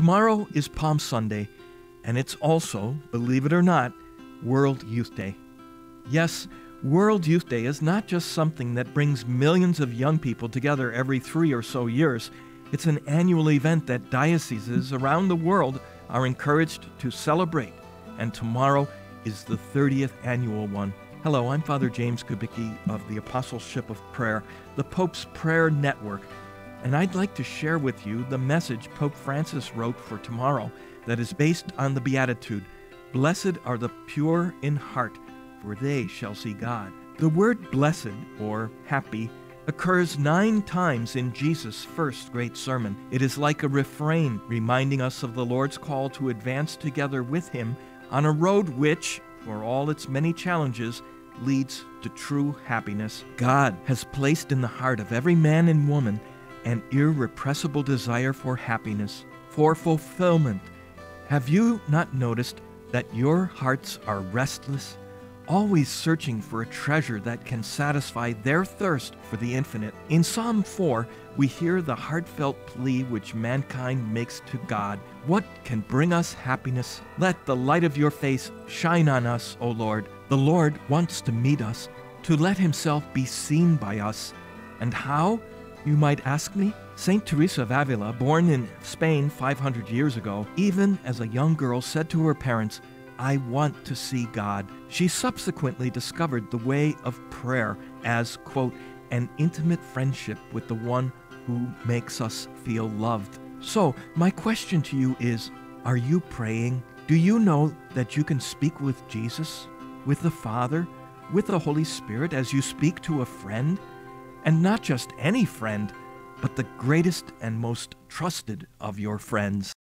Tomorrow is Palm Sunday, and it's also, believe it or not, World Youth Day. Yes, World Youth Day is not just something that brings millions of young people together every three or so years. It's an annual event that dioceses around the world are encouraged to celebrate, and tomorrow is the 30th annual one. Hello, I'm Father James Kubicki of the Apostleship of Prayer, the Pope's Prayer Network, and I'd like to share with you the message Pope Francis wrote for tomorrow that is based on the Beatitude Blessed are the pure in heart, for they shall see God. The word blessed, or happy, occurs nine times in Jesus' first great sermon. It is like a refrain reminding us of the Lord's call to advance together with Him on a road which, for all its many challenges, leads to true happiness. God has placed in the heart of every man and woman an irrepressible desire for happiness, for fulfillment. Have you not noticed that your hearts are restless, always searching for a treasure that can satisfy their thirst for the infinite? In Psalm 4, we hear the heartfelt plea which mankind makes to God What can bring us happiness? Let the light of your face shine on us, O Lord. The Lord wants to meet us, to let himself be seen by us. And how? You might ask me? St. Teresa of Avila, born in Spain 500 years ago, even as a young girl said to her parents, I want to see God. She subsequently discovered the way of prayer as, quote, an intimate friendship with the one who makes us feel loved. So, my question to you is Are you praying? Do you know that you can speak with Jesus? with the Father, with the Holy Spirit as you speak to a friend, and not just any friend, but the greatest and most trusted of your friends.